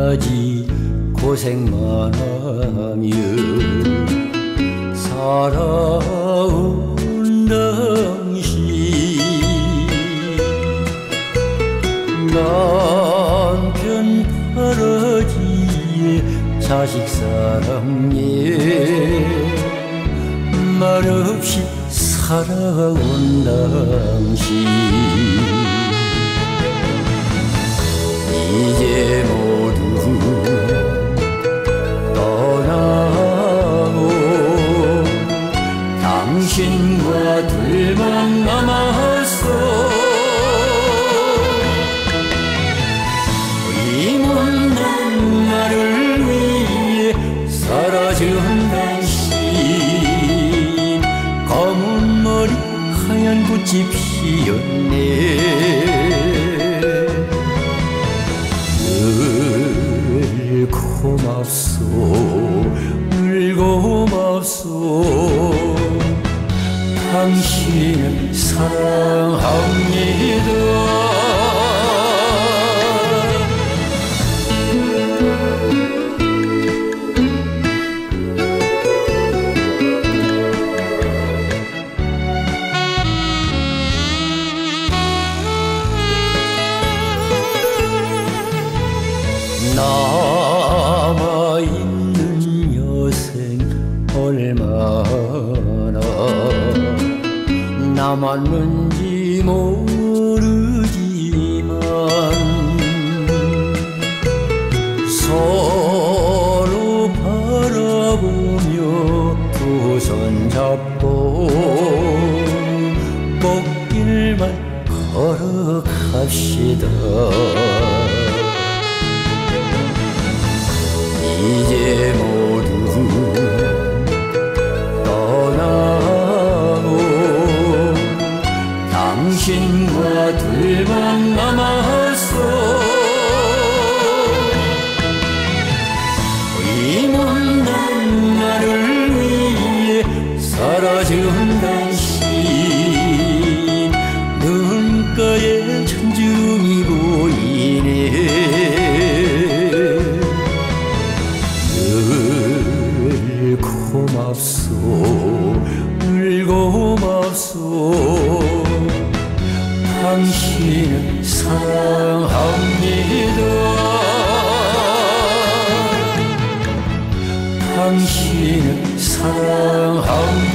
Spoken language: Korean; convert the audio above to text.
끝까지 고생만 하며 살아온 당신. 남편 팔아지에 자식 사랑에 말없이 살아온 당신 당신과 둘만 남았어 이 못난 나를 위해 사라진 당신. 검은 머리 하얀 꽃이 피었네. 늘 고맙소 늘 고맙소 당신을 사랑합니다 남았는지 모르지만 서로 바라보며 두 손 잡고 꽃길만 걸어갑시다 둘만 남았어 이 못난 나를 위해 사라진 당신. 눈가에 천주름이 보이네. 늘 고맙소. 늘 고맙소 사랑합니다. 당신을 사랑합니다